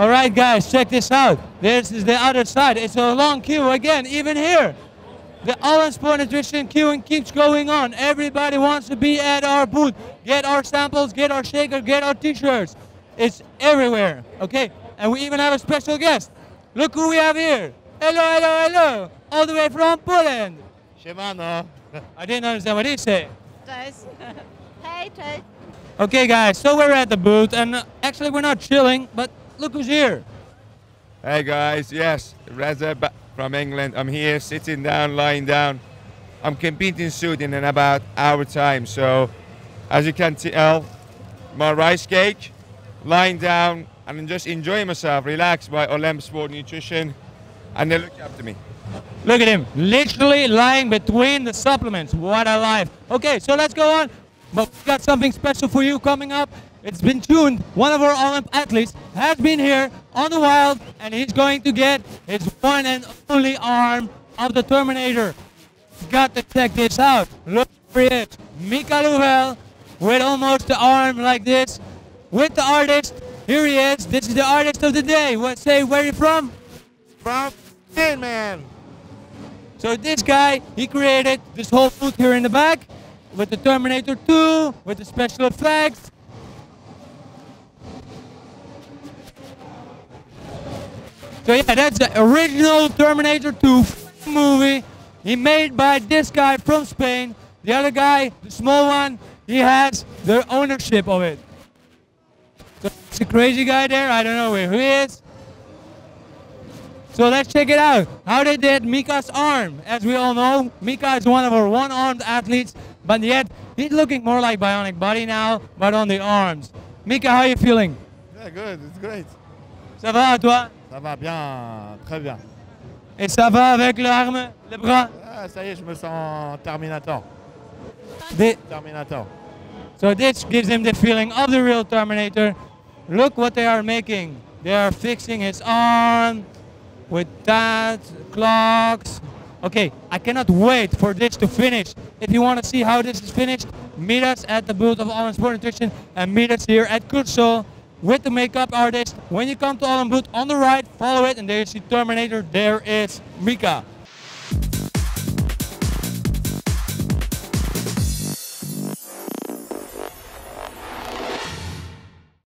All right, guys, check this out. This is the other side. It's a long queue again, even here. The Olimp Sport Nutrition queuing keeps going on. Everybody wants to be at our booth. Get our samples, get our shaker, get our t-shirts. It's everywhere, okay? And we even have a special guest. Look who we have here. Hello, hello, hello. All the way from Poland. Siemano. I didn't understand what he said. Cześć. Hej, cześć. Okay, guys, so we're at the booth, and uh, actually we're not chilling, but look who's here. Hey guys, yes, Reza from England. I'm here sitting down, lying down. I'm competing soon in about hour time. So, as you can tell, my rice cake, lying down, and I'm just enjoying myself, relaxed by Olimp Sport Nutrition, and they look after me. Look at him, literally lying between the supplements. What a life. Okay, so let's go on. But we got something special for you coming up. It's been tuned. One of our Olimp athletes has been here on the wild, and he's going to get his one and only arm of the Terminator. Got to check this out. Look he is. Mika Louvel with almost the arm like this. With the artist. Here he is. This is the artist of the day. What say where you from? From Tin Man. So this guy, he created this whole booth here in the back with the Terminator 2, with the special effects. So yeah, that's the original Terminator 2 movie. He made by this guy from Spain. The other guy, the small one, he has the ownership of it. So it's a crazy guy there. I don't know who he is. So let's check it out. How they did Mika's arm. As we all know, Mika is one of our one-armed athletes, but yet he's looking more like bionic body now, but on the arms. Mika, how are you feeling? Yeah, good. It's great. Ça va, toi? Ça va bien, très bien. Et ça va avec l'arme, le bras? Ah, ça y est, je me sens Terminator. Thi- Terminator. So this gives him the feeling of the real Terminator. Look what they are making. They are fixing his arm with that, clocks. Okay, I cannot wait for this to finish. If you want to see how this is finished, meet us at the booth of Olimp Sport Nutrition and meet us here at Kutsel with the makeup artist. When you come to Allen booth, on the right, follow it, and there you see Terminator. There is Mika.